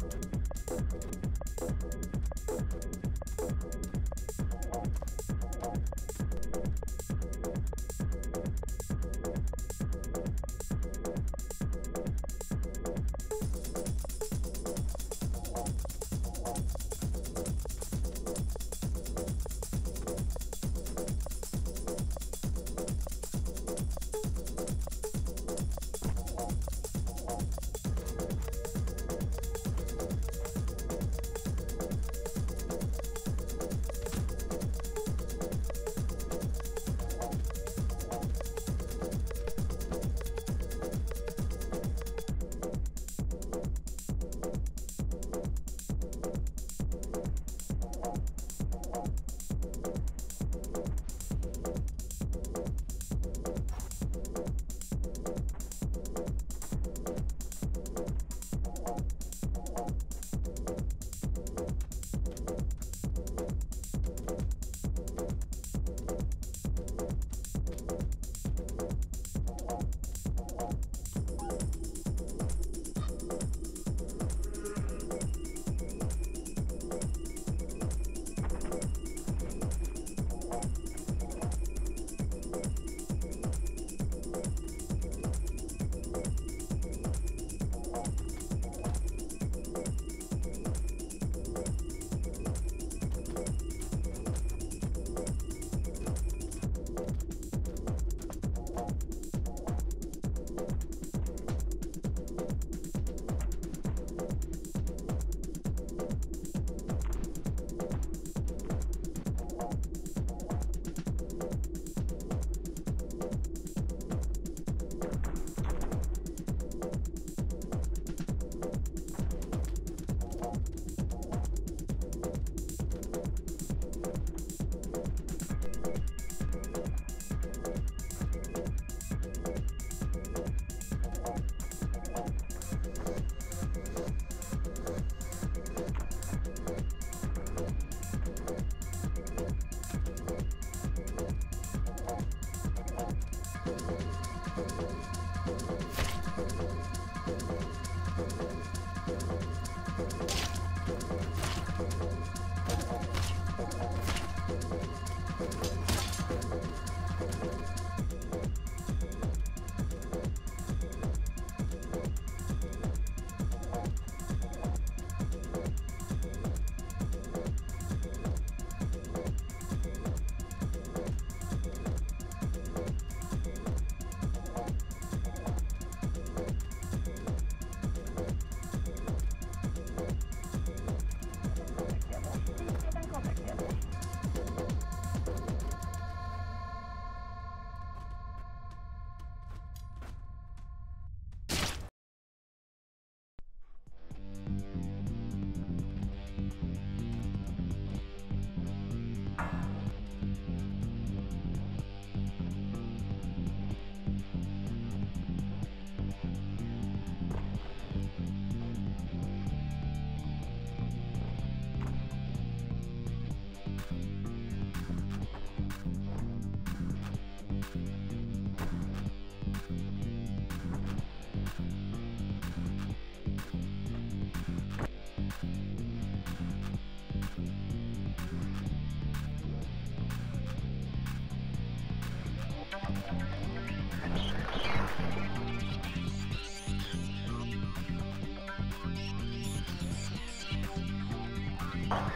Thank you. You